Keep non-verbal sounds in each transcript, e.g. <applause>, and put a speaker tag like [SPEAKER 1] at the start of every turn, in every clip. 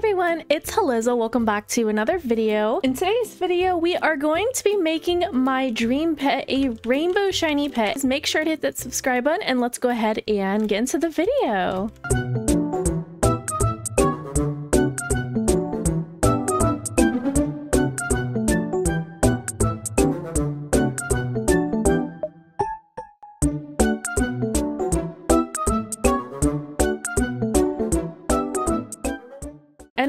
[SPEAKER 1] everyone, it's Halizzle. Welcome back to another video. In today's video, we are going to be making my dream pet a rainbow shiny pet. Make sure to hit that subscribe button and let's go ahead and get into the video.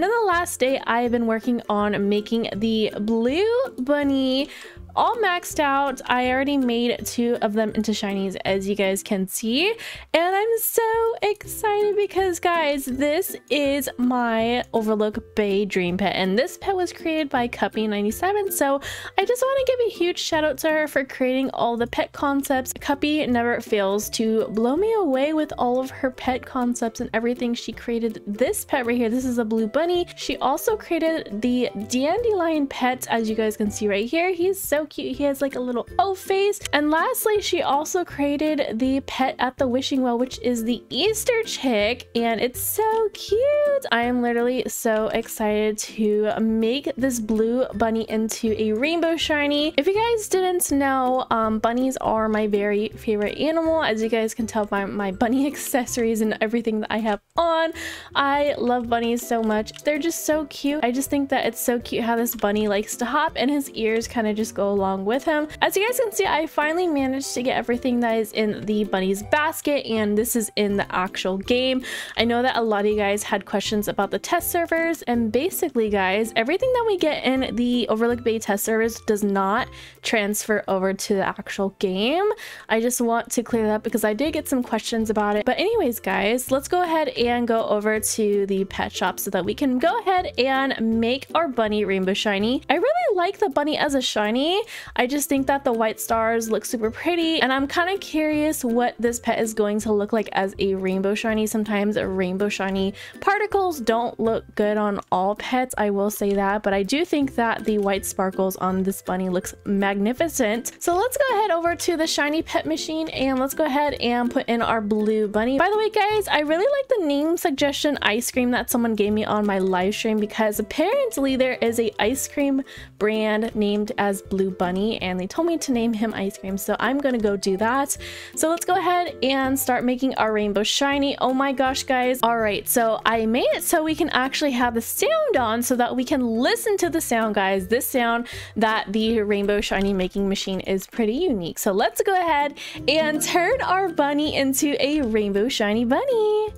[SPEAKER 1] And in the last day, I have been working on making the blue bunny all maxed out. I already made two of them into shinies as you guys can see. And I'm so excited because guys, this is my Overlook Bay dream pet. And this pet was created by Cuppi97. So I just want to give a huge shout out to her for creating all the pet concepts. Cuppi never fails to blow me away with all of her pet concepts and everything. She created this pet right here. This is a blue bunny. She also created the dandelion pet as you guys can see right here. He's so cute. He has like a little O face. And lastly, she also created the pet at the wishing well, which is the Easter chick. And it's so cute. I am literally so excited to make this blue bunny into a rainbow shiny. If you guys didn't know, um, bunnies are my very favorite animal. As you guys can tell by my bunny <laughs> accessories and everything that I have on. I love bunnies so much. They're just so cute. I just think that it's so cute how this bunny likes to hop and his ears kind of just go along with him. As you guys can see, I finally managed to get everything that is in the bunny's basket and this is in the actual game. I know that a lot of you guys had questions about the test servers and basically guys, everything that we get in the Overlook Bay test servers does not transfer over to the actual game. I just want to clear that up because I did get some questions about it. But anyways guys, let's go ahead and go over to the pet shop so that we can go ahead and make our bunny rainbow shiny. I really like the bunny as a shiny. I just think that the white stars look super pretty and I'm kind of curious what this pet is going to look like as a rainbow shiny. Sometimes rainbow shiny particles don't look good on all pets, I will say that, but I do think that the white sparkles on this bunny looks magnificent. So let's go ahead over to the shiny pet machine and let's go ahead and put in our blue bunny. By the way, guys, I really like the name suggestion ice cream that someone gave me on my live stream because apparently there is a ice cream brand named as Blue Bunny and they told me to name him ice cream so I'm gonna go do that. So let's go ahead and start making our rainbow shiny. Oh my gosh guys. All right so I made it so we can actually have the sound on so that we can listen to the sound guys. This sound that the rainbow shiny making machine is pretty unique. So let's go ahead and turn our bunny into a rainbow shiny bunny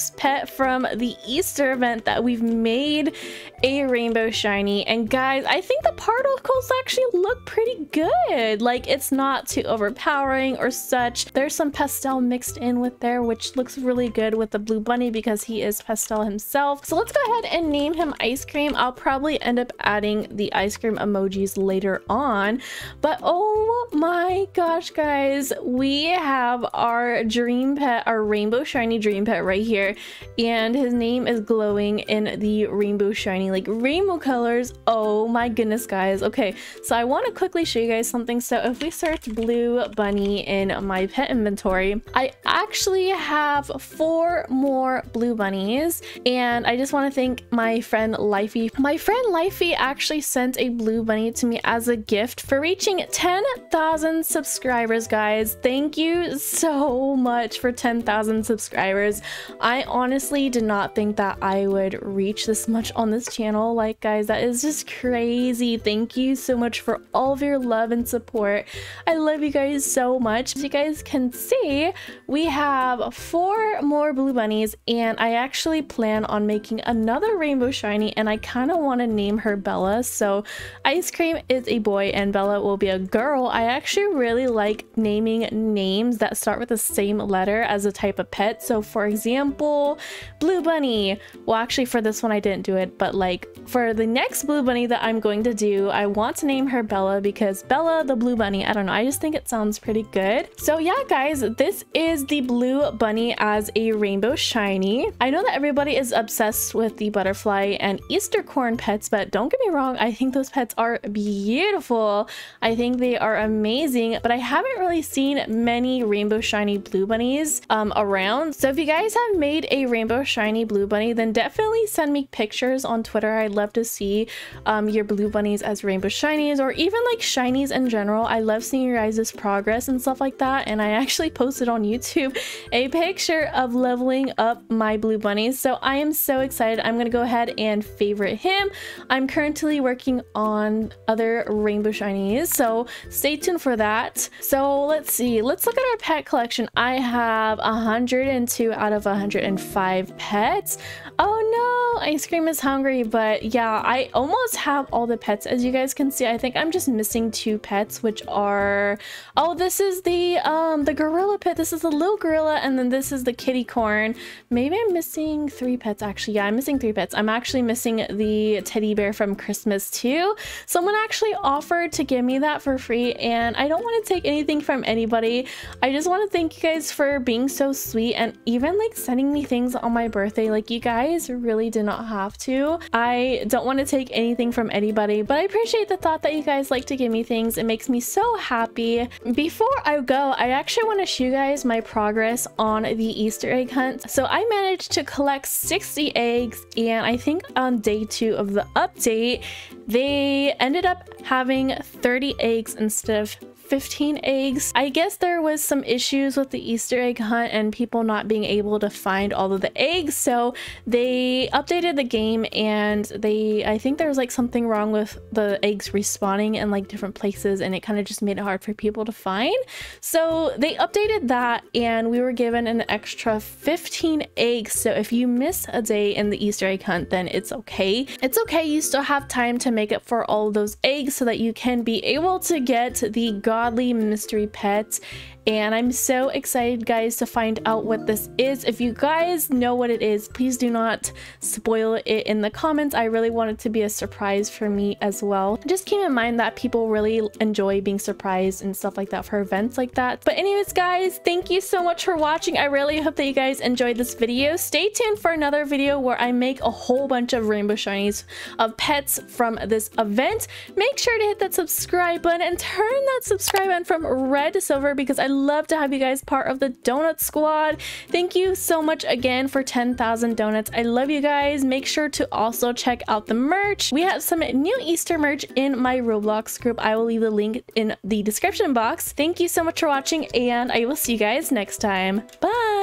[SPEAKER 1] first pet from the Easter event that we've made a rainbow shiny. And guys, I think the particles actually look pretty good. Like it's not too overpowering or such. There's some pastel mixed in with there, which looks really good with the blue bunny because he is pastel himself. So let's go ahead and name him Ice Cream. I'll probably end up adding the ice cream emojis later on. But oh my gosh, guys, we have our dream pet our rainbow shiny dream pet right here. And his name is glowing in the rainbow shiny, like rainbow colors. Oh my goodness, guys. Okay, so I want to quickly show you guys something. So if we search blue bunny in my pet inventory, I actually have four more blue bunnies. And I just want to thank my friend Lifey. My friend Lifey actually sent a blue bunny to me as a gift for reaching 10,000 subscribers, guys. Thank you so much for 10,000 subscribers. I honestly did not think that I would reach this much on this channel. Like, guys, that is just crazy. Thank you so much for all of your love and support. I love you guys so much. As you guys can see, we have four more blue bunnies, and I actually plan on making another rainbow shiny, and I kind of want to name her Bella. So, Ice Cream is a boy, and Bella will be a girl. I actually really like naming names that start with the same letter as a type of pet. So for example, blue bunny. Well, actually for this one I didn't do it, but like for the next blue bunny that I'm going to do, I want to name her Bella because Bella the blue bunny, I don't know, I just think it sounds pretty good. So yeah, guys, this is the blue bunny as a rainbow shiny. I know that everybody is obsessed with the butterfly and Easter corn pets, but don't get me wrong, I think those pets are beautiful. I think they are amazing, but I haven't really seen many rainbow shiny blue bunnies um, around. So if you guys have made a rainbow shiny blue bunny, then definitely send me pictures on Twitter. I'd love to see um, your blue bunnies as rainbow shinies or even like shinies in general. I love seeing your guys' progress and stuff like that. And I actually posted on YouTube a picture of leveling up my blue bunnies. So I am so excited. I'm going to go ahead and favorite him. I'm currently working on other rainbow shinies. So stay tuned for that. So let's see. Let's look at our pet collection. I have 102 out of 105 pets. Oh no, ice cream is hungry. But yeah, I almost have all the pets. As you guys can see, I think I'm just missing two pets, which are... Oh, this is the um the gorilla pet. This is the little gorilla. And then this is the kitty corn. Maybe I'm missing three pets actually. Yeah, I'm missing three pets. I'm actually missing the teddy bear from Christmas too. Someone actually offered to give me that for free and I don't want to take anything from anybody. I just want to thank you guys for being so sweet and even like sending me things on my birthday. Like you guys really did not have to. I don't want to take anything from anybody, but I appreciate the thought that you guys like to give me things. It makes me so happy. Before I go, I actually want to show you guys my progress on the Easter egg hunt. So I managed to collect 60 eggs and I think on day two of the update, they ended up having 30 eggs instead of 15 eggs. I guess there was some issues with the Easter egg hunt and people not being able to find all of the eggs. So they updated the game and they, I think there was like something wrong with the eggs respawning in like different places and it kind of just made it hard for people to find. So they updated that and we were given an extra 15 eggs. So if you miss a day in the Easter egg hunt, then it's okay. It's okay. You still have time to make up for all those eggs so that you can be able to get the God godly mystery pet and I'm so excited guys to find out what this is. If you guys know what it is, please do not spoil it in the comments. I really want it to be a surprise for me as well. Just keep in mind that people really enjoy being surprised and stuff like that for events like that. But anyways guys, thank you so much for watching. I really hope that you guys enjoyed this video. Stay tuned for another video where I make a whole bunch of rainbow shinies of pets from this event. Make sure to hit that subscribe button and turn that subscribe button from red to silver because I love to have you guys part of the donut squad. Thank you so much again for 10,000 donuts. I love you guys. Make sure to also check out the merch. We have some new Easter merch in my Roblox group. I will leave the link in the description box. Thank you so much for watching and I will see you guys next time. Bye!